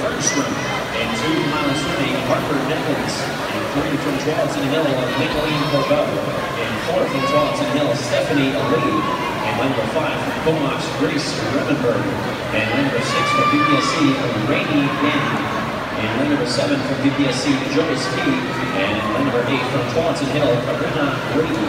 Bergstrom. And two miles swimming, Harper Nichols. And three from Charlton Hill, Nicolene Corbeau. And four from Charlton Hill, Stephanie Ali. And number five from Comox, Grace Revenberg. And number six from BPSC, Rainy Gann. And number seven from BPSC, Joyce Key. And number eight from Charlton Hill, Karina Brady.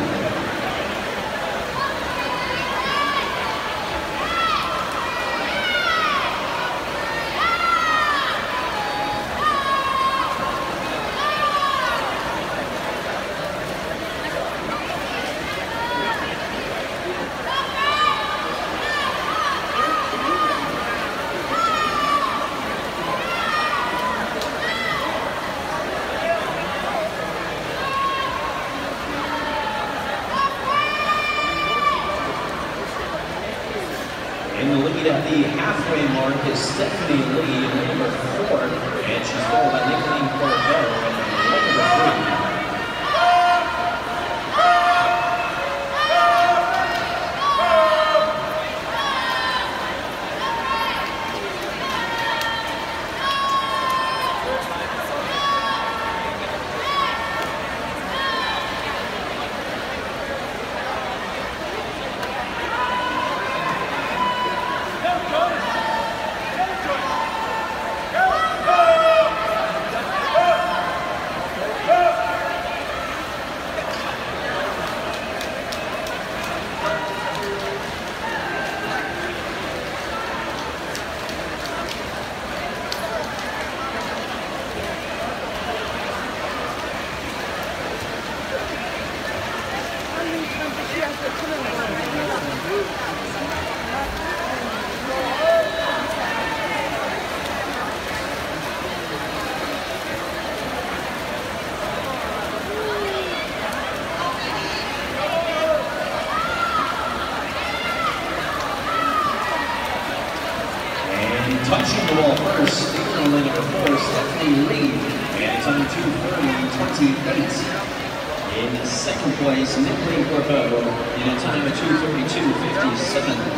In the lead at the halfway mark is Stephanie Lee, number four, and she's followed by Nicolene Corbeau and number three. And touching the wall first, only number four, Stephanie Lee, and time 230.28. In second place, Nicolene Corbeau, in a time of 232.57.